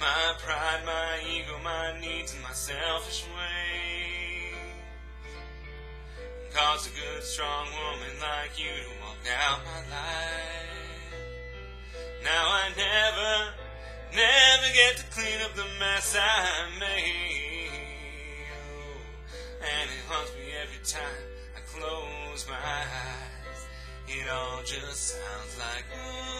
My pride, my ego, my needs, and my selfish ways Cause a good, strong woman like you to walk out my life. Now I never, never get to clean up the mess I made. Oh, and it haunts me every time I close my eyes. It all just sounds like ooh.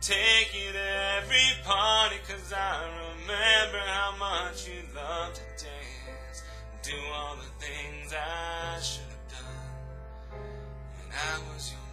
taking every party cause I remember how much you loved to dance. Do all the things I should have done when I was your